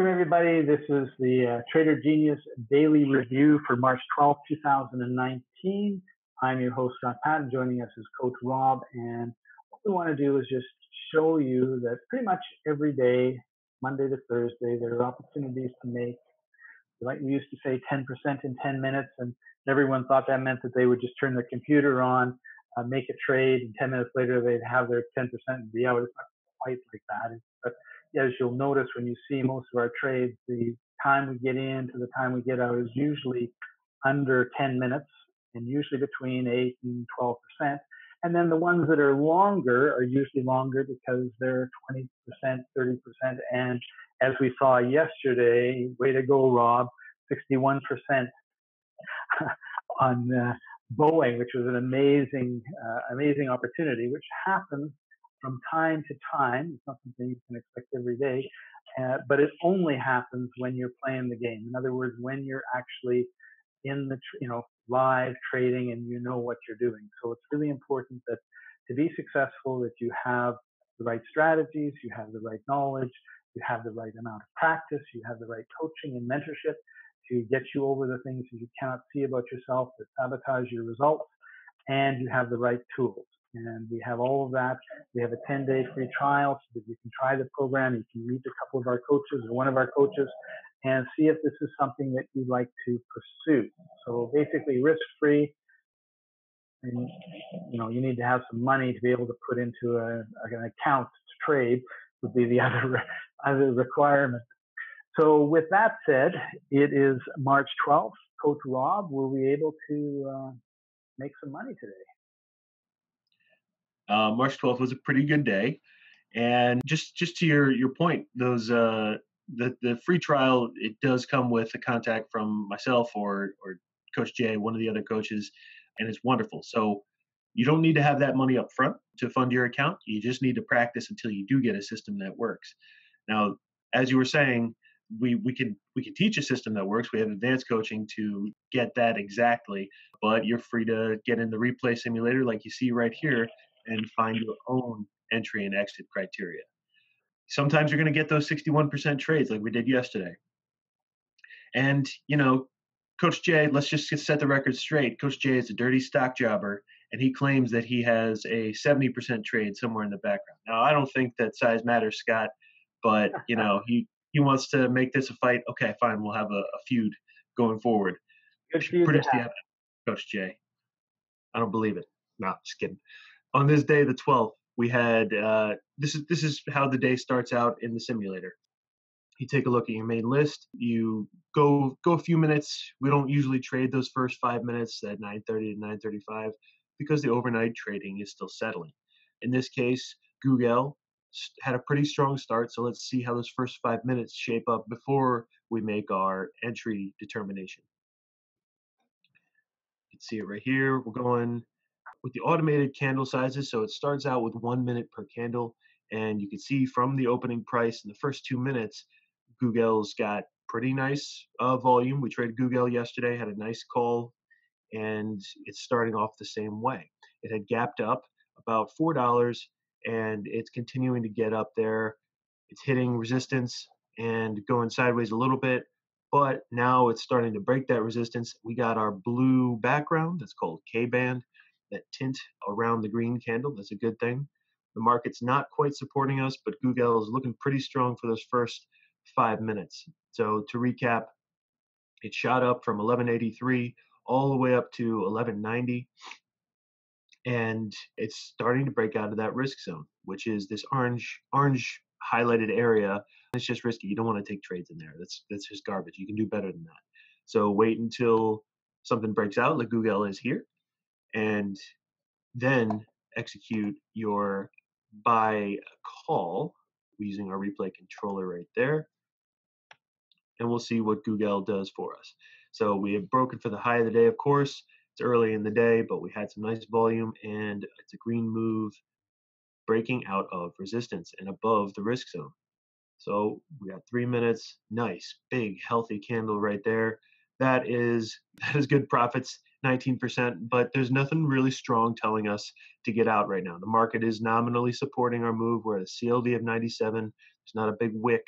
Welcome, everybody. This is the uh, Trader Genius Daily Review for March 12, 2019. I'm your host, Scott Patton. Joining us is Coach Rob. And what we want to do is just show you that pretty much every day, Monday to Thursday, there are opportunities to make, like we used to say, 10% in 10 minutes. And everyone thought that meant that they would just turn their computer on, uh, make a trade, and 10 minutes later they'd have their 10% and be out. It's not quite like that. But as you'll notice when you see most of our trades, the time we get in to the time we get out is usually under 10 minutes and usually between 8 and 12 percent. And then the ones that are longer are usually longer because they're 20 percent, 30 percent. And as we saw yesterday, way to go, Rob, 61 percent on uh, Boeing, which was an amazing, uh, amazing opportunity, which happens from time to time. It's not something you can expect every day, uh, but it only happens when you're playing the game. In other words, when you're actually in the you know live trading and you know what you're doing. So it's really important that to be successful that you have the right strategies, you have the right knowledge, you have the right amount of practice, you have the right coaching and mentorship to get you over the things that you cannot see about yourself that sabotage your results, and you have the right tools and we have all of that. We have a 10 day free trial so that you can try the program. You can meet a couple of our coaches or one of our coaches and see if this is something that you'd like to pursue. So basically risk free. And you know, you need to have some money to be able to put into a, an account to trade would be the other other requirement. So with that said, it is March 12th. Coach Rob, were we able to uh, make some money today? Uh, March 12th was a pretty good day, and just just to your your point, those uh, the the free trial it does come with a contact from myself or or Coach Jay, one of the other coaches, and it's wonderful. So you don't need to have that money up front to fund your account. You just need to practice until you do get a system that works. Now, as you were saying, we we can we can teach a system that works. We have advanced coaching to get that exactly, but you're free to get in the replay simulator like you see right here and find your own entry and exit criteria. Sometimes you're going to get those 61% trades like we did yesterday. And, you know, Coach Jay, let's just set the record straight. Coach Jay is a dirty stock jobber, and he claims that he has a 70% trade somewhere in the background. Now, I don't think that size matters, Scott, but, you know, he, he wants to make this a fight. Okay, fine, we'll have a, a feud going forward. Good Produce the evidence, Coach Jay. I don't believe it. No, just kidding on this day, the 12th, we had uh, this is this is how the day starts out in the simulator. You take a look at your main list. You go go a few minutes. We don't usually trade those first five minutes at 9:30 to 9:35 because the overnight trading is still settling. In this case, Google had a pretty strong start. So let's see how those first five minutes shape up before we make our entry determination. You can see it right here. We're going with the automated candle sizes. So it starts out with one minute per candle. And you can see from the opening price in the first two minutes, Google's got pretty nice uh, volume. We traded Google yesterday, had a nice call, and it's starting off the same way. It had gapped up about $4, and it's continuing to get up there. It's hitting resistance and going sideways a little bit, but now it's starting to break that resistance. We got our blue background that's called K band that tint around the green candle. That's a good thing. The market's not quite supporting us, but Google is looking pretty strong for those first five minutes. So to recap, it shot up from 1183 all the way up to 1190 and it's starting to break out of that risk zone which is this orange orange highlighted area it's just risky you don't want to take trades in there that's that's just garbage you can do better than that so wait until something breaks out like google is here and then execute your buy call using our replay controller right there. And we'll see what Google does for us. So we have broken for the high of the day, of course. It's early in the day, but we had some nice volume and it's a green move breaking out of resistance and above the risk zone. So we got three minutes, nice, big, healthy candle right there. That is that is good profits 19%, but there's nothing really strong telling us to get out right now. The market is nominally supporting our move. We're at a CLV of 97. There's not a big wick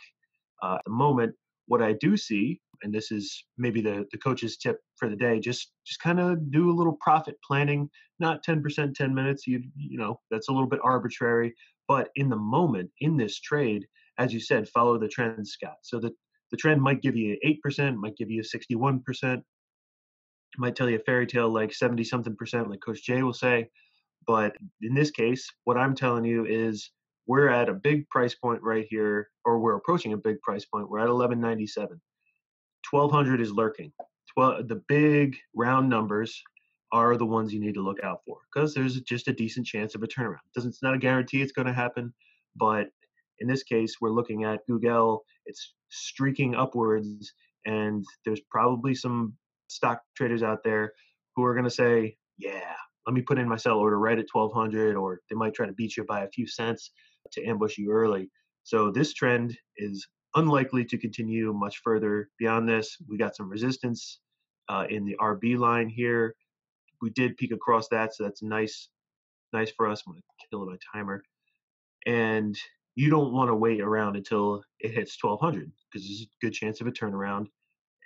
uh, at the moment. what I do see, and this is maybe the, the coach's tip for the day, just just kind of do a little profit planning, not 10% 10 minutes. You you know, that's a little bit arbitrary, but in the moment, in this trade, as you said, follow the trend, Scott. So the, the trend might give you 8%, might give you 61%, might tell you a fairy tale like 70 something percent, like Coach Jay will say. But in this case, what I'm telling you is we're at a big price point right here, or we're approaching a big price point. We're at 1197. 1200 is lurking. 12, the big round numbers are the ones you need to look out for because there's just a decent chance of a turnaround. Doesn't it's not a guarantee it's going to happen, but in this case, we're looking at Google. It's streaking upwards, and there's probably some stock traders out there who are going to say, "Yeah, let me put in my sell order right at 1200 or they might try to beat you by a few cents to ambush you early. So this trend is unlikely to continue much further beyond this. We got some resistance uh, in the rb line here. We did peek across that so that's nice nice for us. I'm to kill my timer. And you don't want to wait around until it hits 1200 because there's a good chance of a turnaround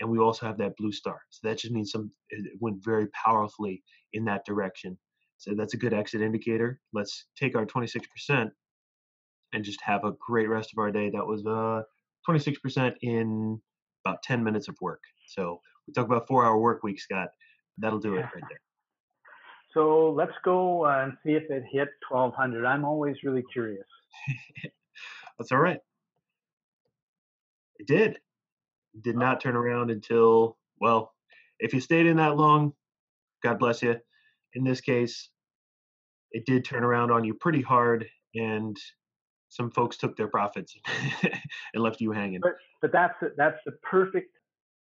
and we also have that blue star. So that just means some it went very powerfully in that direction. So that's a good exit indicator. Let's take our 26% and just have a great rest of our day. That was uh 26% in about 10 minutes of work. So we talk about four hour work week, Scott. That'll do it right there. So let's go uh, and see if it hit 1200. I'm always really curious. That's all right. It did did not turn around until well if you stayed in that long god bless you. In this case it did turn around on you pretty hard and some folks took their profits and left you hanging. But, but that's that's the perfect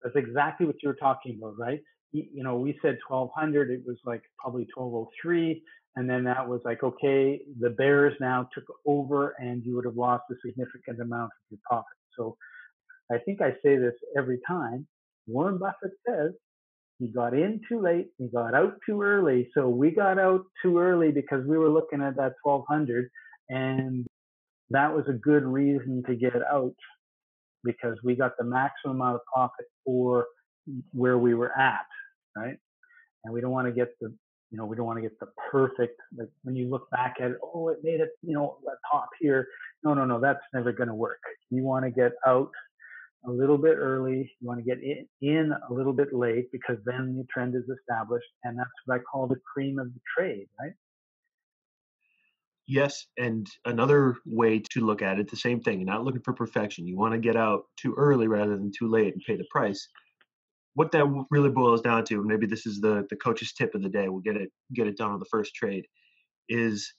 that's exactly what you were talking about right? You know we said 1200 it was like probably 1203 and then that was like okay the bears now took over and you would have lost a significant amount of your profit. So I think I say this every time. Warren Buffett says he got in too late, he got out too early. So we got out too early because we were looking at that 1200 and that was a good reason to get out because we got the maximum amount of profit for where we were at, right? And we don't want to get the, you know, we don't want to get the perfect, like when you look back at it, oh, it made it, you know, a top here. No, no, no, that's never going to work. You want to get out a little bit early. You want to get in, a little bit late because then the trend is established. And that's what I call the cream of the trade, right? Yes, and another way to look at it, the same thing. You're not looking for perfection. You want to get out too early rather than too late and pay the price. What that really boils down to, maybe this is the the coach's tip of the day. We'll get it get it done on the first trade. Is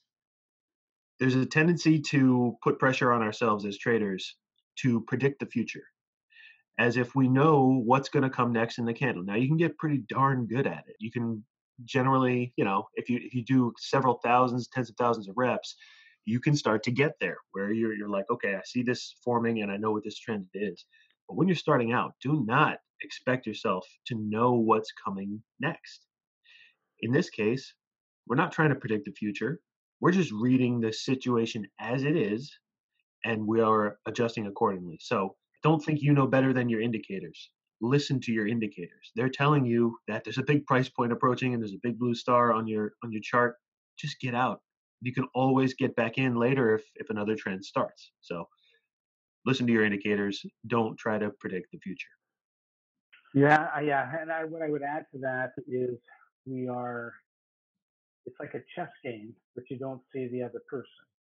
there's a tendency to put pressure on ourselves as traders to predict the future as if we know what's going to come next in the candle. Now you can get pretty darn good at it. You can generally, you know, if you if you do several thousands, tens of thousands of reps, you can start to get there where you're you're like, okay, I see this forming and I know what this trend is. But when you're starting out, do not expect yourself to know what's coming next. In this case, we're not trying to predict the future. We're just reading the situation as it is and we are adjusting accordingly. So don't think you know better than your indicators. Listen to your indicators. They're telling you that there's a big price point approaching and there's a big blue star on your on your chart. Just get out. You can always get back in later if if another trend starts. So listen to your indicators. Don't try to predict the future. Yeah, yeah, and I, what I would add to that is we are. It's like a chess game, but you don't see the other person,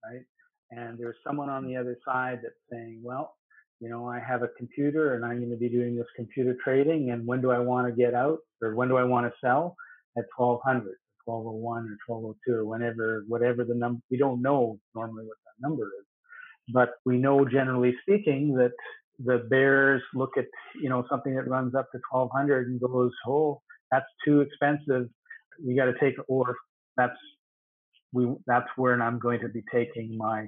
right? And there's someone on the other side that's saying, "Well, you know, I have a computer and I'm going to be doing this computer trading. And when do I want to get out or when do I want to sell? At 1200, 1201 or 1202 or whenever, whatever the number, we don't know normally what that number is. But we know generally speaking that the bears look at, you know, something that runs up to 1200 and goes, oh, that's too expensive. You got to take, or that's, we, that's where I'm going to be taking my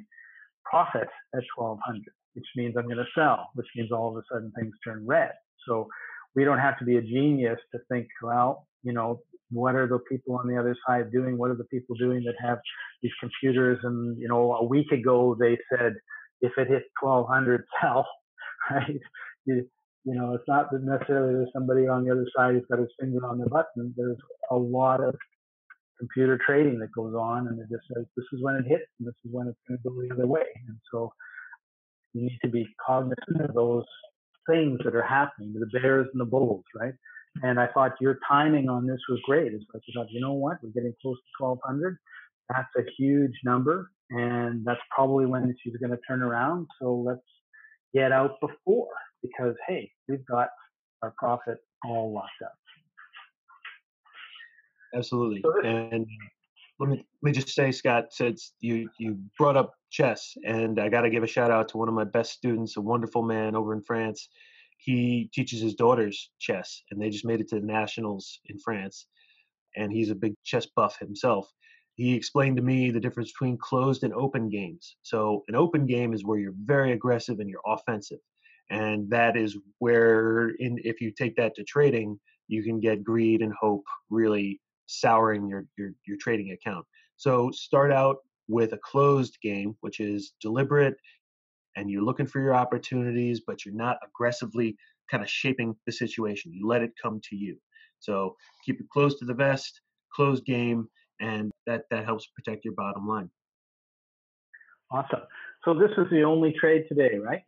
profit at 1200 which means I'm going to sell, which means all of a sudden things turn red. So we don't have to be a genius to think, well, you know, what are the people on the other side doing? What are the people doing that have these computers? And, you know, a week ago they said, if it hits 1200, sell, right? You, you know, it's not that necessarily there's somebody on the other side who's got his finger on the button. There's a lot of computer trading that goes on, and it just says this is when it hits, and this is when it's going to go the other way. And so you need to be cognizant of those things that are happening, the bears and the bulls, right? And I thought your timing on this was great. It's like you thought, you know what, we're getting close to 1,200. That's a huge number, and that's probably when she's going to turn around. So let's get out before because hey, we've got our profit all locked up. Absolutely. And uh, let me let me just say, Scott, since you you brought up chess, and I got to give a shout out to one of my best students, a wonderful man over in France. He teaches his daughters chess, and they just made it to the nationals in France. And he's a big chess buff himself. He explained to me the difference between closed and open games. So an open game is where you're very aggressive and you're offensive and that is where in if you take that to trading you can get greed and hope really souring your your, your trading account so start out with a closed game which is deliberate and you're looking for your opportunities but you're not aggressively kind of shaping the situation. You let it come to you. So keep it close to the vest closed game and that that helps protect your bottom line. Awesome. So this is the only trade today right?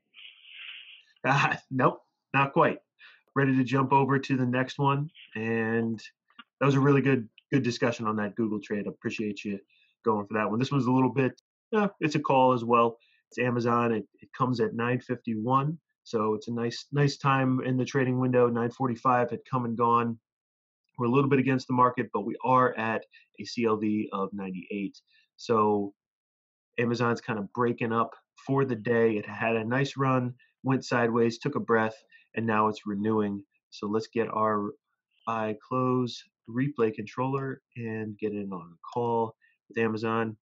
Uh, nope, not quite. Ready to jump over to the next one, and that was a really good good discussion on that Google trade. Appreciate you going for that one. This one's a little bit, yeah, it's a call as well. It's Amazon. It, it comes at 9:51, so it's a nice nice time in the trading window. 9:45 had come and gone. We're a little bit against the market, but we are at a CLV of 98. So Amazon's kind of breaking up for the day. It had a nice run went sideways, took a breath, and now it's renewing. So let's get our I close replay controller and get in on a call with Amazon.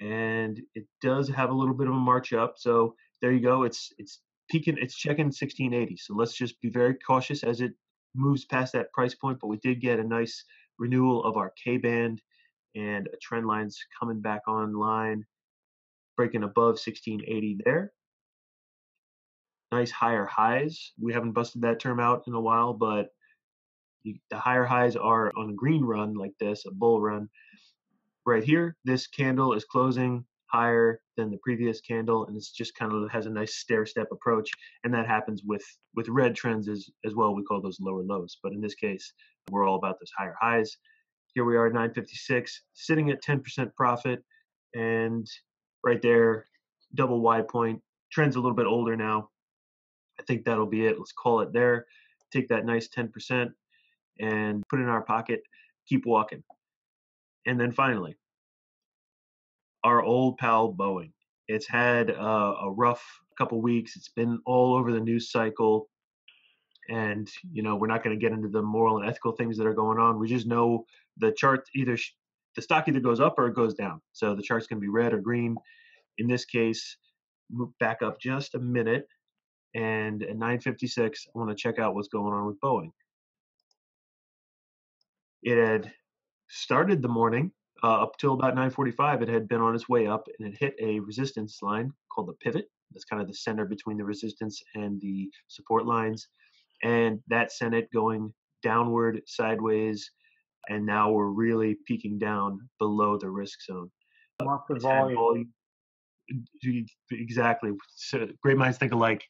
And it does have a little bit of a march up. So there you go. It's it's peaking, it's checking 1680. So let's just be very cautious as it moves past that price point. But we did get a nice renewal of our K band and a trend line's coming back online, breaking above 1680 there nice higher highs. We haven't busted that term out in a while, but the higher highs are on a green run like this, a bull run. Right here, this candle is closing higher than the previous candle, and it's just kind of has a nice stair step approach. And that happens with with red trends as as well. We call those lower lows, but in this case, we're all about those higher highs. Here we are, 956, sitting at 10% profit, and right there, double Y point. Trend's a little bit older now, I think that'll be it. Let's call it there. Take that nice 10% and put it in our pocket, keep walking. And then finally, our old pal Boeing. It's had a rough couple weeks. It's been all over the news cycle. And, you know, we're not going to get into the moral and ethical things that are going on. We just know the chart either, the stock either goes up or it goes down. So the chart's going to be red or green. In this case, move back up just a minute and at 9:56, I want to check out what's going on with Boeing. It had started the morning uh, up till about 9:45. It had been on its way up, and it hit a resistance line called the pivot. That's kind of the center between the resistance and the support lines, and that sent it going downward, sideways, and now we're really peaking down below the risk zone. Lots of volume. Exactly. So great minds think alike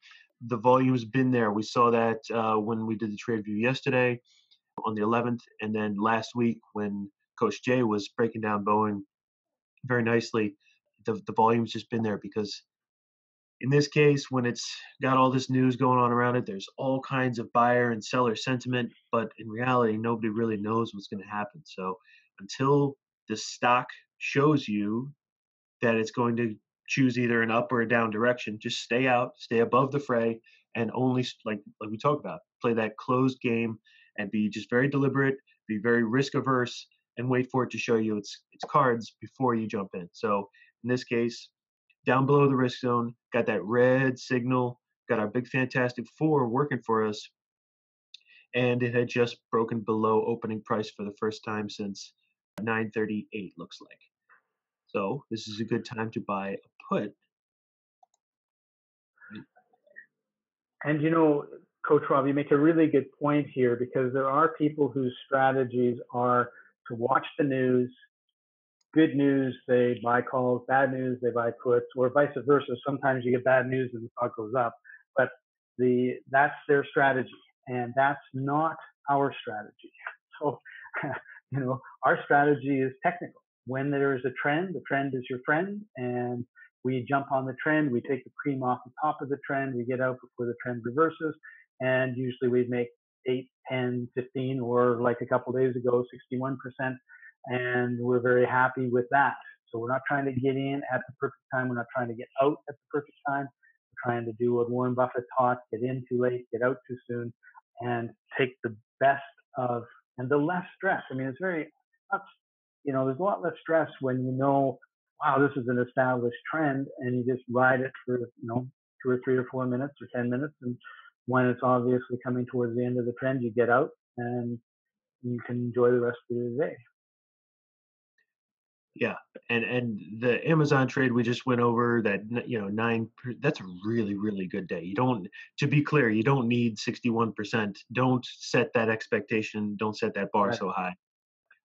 the volume's been there. We saw that uh, when we did the trade view yesterday on the 11th, and then last week when Coach Jay was breaking down Boeing very nicely. The the volume's just been there because in this case, when it's got all this news going on around it, there's all kinds of buyer and seller sentiment, but in reality, nobody really knows what's going to happen. So until the stock shows you that it's going to choose either an up or a down direction. Just stay out, stay above the fray, and only like like we talk about, play that closed game and be just very deliberate, be very risk averse, and wait for it to show you its its cards before you jump in. So in this case, down below the risk zone, got that red signal, got our big fantastic four working for us, and it had just broken below opening price for the first time since 938 looks like. So this is a good time to buy a put. And you know, Coach Rob, you make a really good point here because there are people whose strategies are to watch the news. Good news, they buy calls. Bad news, they buy puts, or vice versa. Sometimes you get bad news and the stock goes up, but the that's their strategy, and that's not our strategy. So, you know, our strategy is technical. When there is a trend, the trend is your friend, and we jump on the trend. We take the cream off the top of the trend. We get out before the trend reverses, and usually we make 8, 10, 15, or like a couple days ago, 61%. And we're very happy with that. So we're not trying to get in at the perfect time. We're not trying to get out at the perfect time. We're trying to do what Warren Buffett taught get in too late, get out too soon, and take the best of and the less stress. I mean, it's very, you know, there's a lot less stress when you know, wow, this is an established trend, and you just ride it for, you know, two or three or four minutes or 10 minutes. And when it's obviously coming towards the end of the trend, you get out and you can enjoy the rest of the day. Yeah, and and the Amazon trade we just went over that you know nine that's a really really good day. You don't to be clear, you don't need sixty one percent. Don't set that expectation. Don't set that bar right. so high.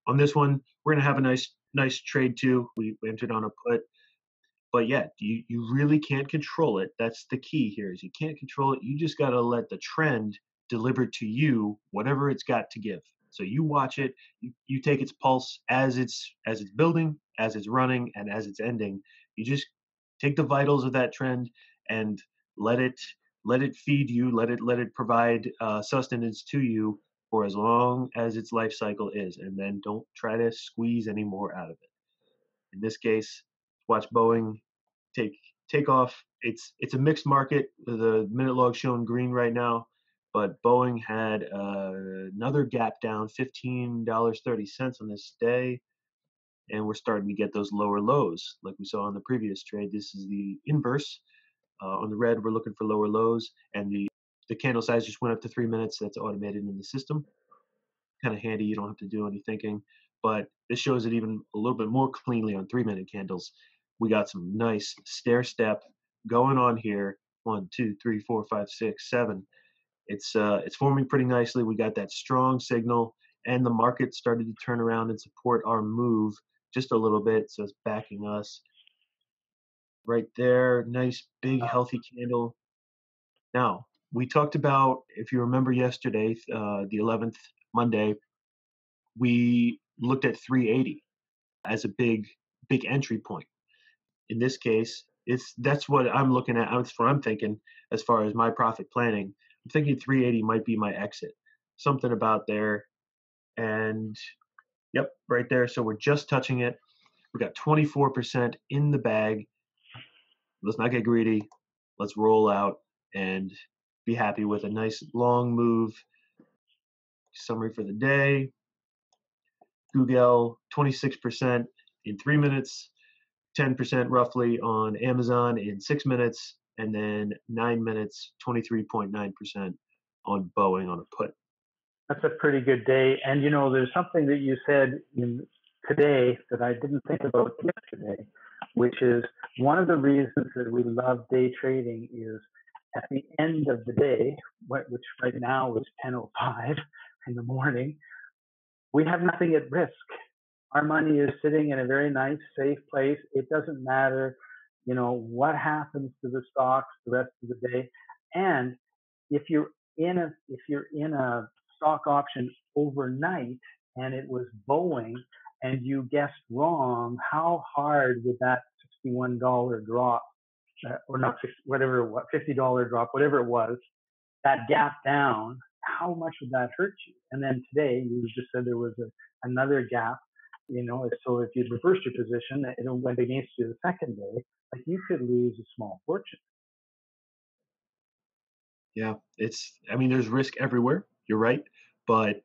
On this one, we're gonna have a nice nice trade too. We entered on a put, but yeah, you you really can't control it. That's the key here. Is you can't control it. You just gotta let the trend deliver to you whatever it's got to give. So you watch it, you, you take its pulse as it's as it's building, as it's running, and as it's ending. You just take the vitals of that trend and let it let it feed you, let it let it provide uh, sustenance to you for as long as its life cycle is, and then don't try to squeeze any more out of it. In this case, watch Boeing take take off. It's it's a mixed market. The minute log showing green right now but Boeing had uh, another gap down, $15.30 on this day. And we're starting to get those lower lows like we saw on the previous trade. This is the inverse. Uh, on the red, we're looking for lower lows, and the, the candle size just went up to three minutes. That's automated in the system. Kind of handy. You don't have to do any thinking. But this shows it even a little bit more cleanly on three minute candles. We got some nice stair step going on here. One, two, three, four, five, six, seven it's uh, it's forming pretty nicely. We got that strong signal, and the market started to turn around and support our move just a little bit. So it's backing us right there. Nice big healthy candle. Now we talked about, if you remember yesterday, uh, the 11th Monday, we looked at 380 as a big big entry point. In this case, it's that's what I'm looking at. That's what I'm thinking as far as my profit planning. I'm thinking 380 might be my exit. Something about there. And yep, right there. So we're just touching it. We got 24% in the bag. Let's not get greedy. Let's roll out and be happy with a nice long move. Summary for the day. Google 26% in three minutes, 10% roughly on Amazon in six minutes, and then nine minutes, 23.9% on Boeing on a put. That's a pretty good day. And you know, there's something that you said today that I didn't think about yesterday, which is one of the reasons that we love day trading is at the end of the day, which right now is 10:05 in the morning, we have nothing at risk. Our money is sitting in a very nice, safe place. It doesn't matter you know, what happens to the stocks the rest of the day. And if you're in a if you're in a stock option overnight and it was Boeing and you guessed wrong, how hard would that $61 drop uh, or not whatever what $50 drop, whatever it was, that gap down, how much would that hurt you? And then today you just said there was a, another gap, you know, so if you reversed your position, and went against you the second day like you could lose a small fortune. Yeah, it's, I mean, there's risk everywhere. You're right. But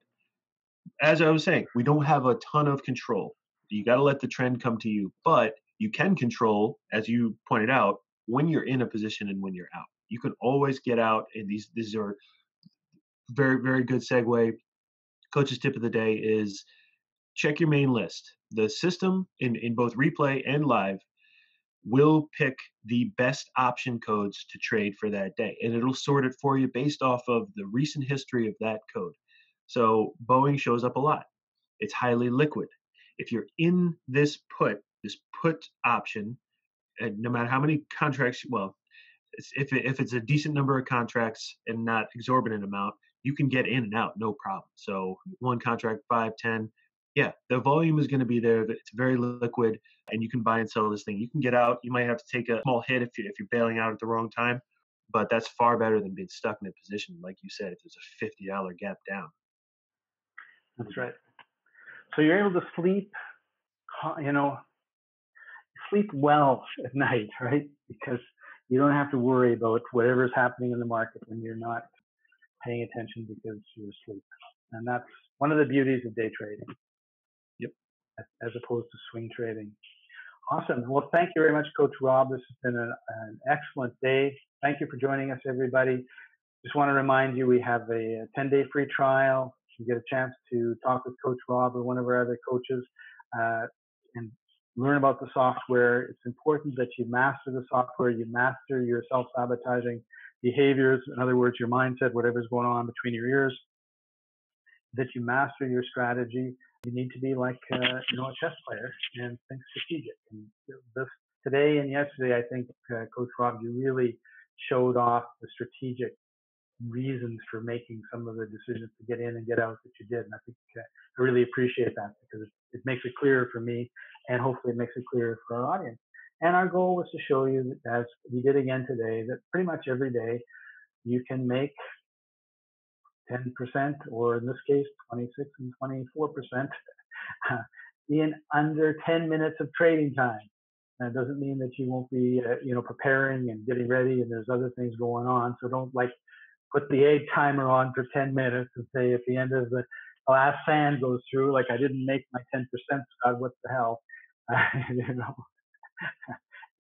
as I was saying, we don't have a ton of control. You got to let the trend come to you. But you can control, as you pointed out, when you're in a position and when you're out. You can always get out. And these, these are very, very good segue. Coach's tip of the day is check your main list. The system in, in both replay and live will pick the best option codes to trade for that day and it'll sort it for you based off of the recent history of that code. So Boeing shows up a lot. It's highly liquid. If you're in this put, this put option, and no matter how many contracts, well, if it, if it's a decent number of contracts and not exorbitant amount, you can get in and out no problem. So one contract, five, ten, yeah, the volume is going to be there. It's very liquid, and you can buy and sell this thing. You can get out. You might have to take a small hit if you if you're bailing out at the wrong time, but that's far better than being stuck in a position like you said if there's a fifty dollar gap down. That's right. So you're able to sleep, you know, sleep well at night, right? Because you don't have to worry about whatever's happening in the market when you're not paying attention because you're asleep. And that's one of the beauties of day trading. Yep. As opposed to swing trading. Awesome. Well, thank you very much, Coach Rob. This has been a, an excellent day. Thank you for joining us, everybody. Just want to remind you we have a 10 day free trial. You get a chance to talk with Coach Rob or one of our other coaches uh, and learn about the software. It's important that you master the software, you master your self sabotaging behaviors. In other words, your mindset, whatever's going on between your ears, that you master your strategy. You need to be like uh, you know a chess player and think strategic. And this today and yesterday, I think uh, Coach Rob, you really showed off the strategic reasons for making some of the decisions to get in and get out that you did. And I think uh, I really appreciate that because it, it makes it clearer for me and hopefully it makes it clearer for our audience. And our goal was to show you, as we did again today, that pretty much every day you can make 10%, or in this case, 26 and 24% in under 10 minutes of trading time. That doesn't mean that you won't be, uh, you know, preparing and getting ready, and there's other things going on. So don't like put the egg timer on for 10 minutes and say at the end of the last sand goes through, like I didn't make my 10%, God, what the hell? you know,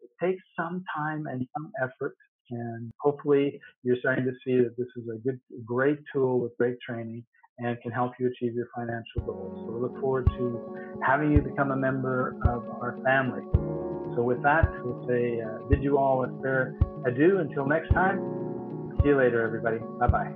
it takes some time and some effort, and hopefully you're starting to see that this is a good, great tool with great training and can help you achieve your financial goals. So we look forward to having you become a member of our family. So with that, we'll say uh, bid you all a fair adieu until next time. See you later, everybody. Bye bye.